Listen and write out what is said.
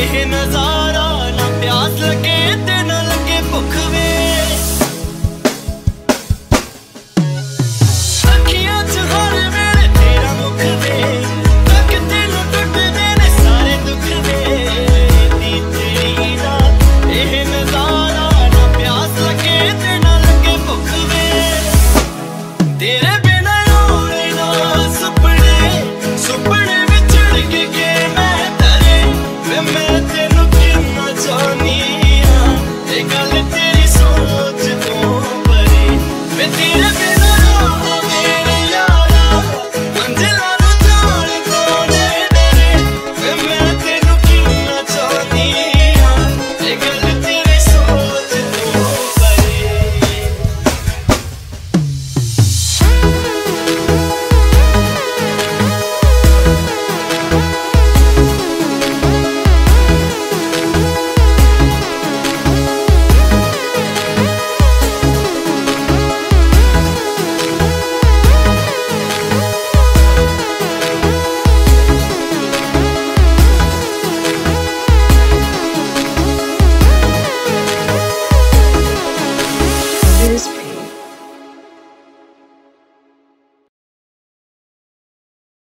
in the arms. your knees.